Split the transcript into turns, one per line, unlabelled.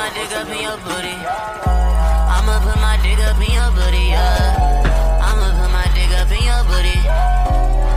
my dick up in your booty.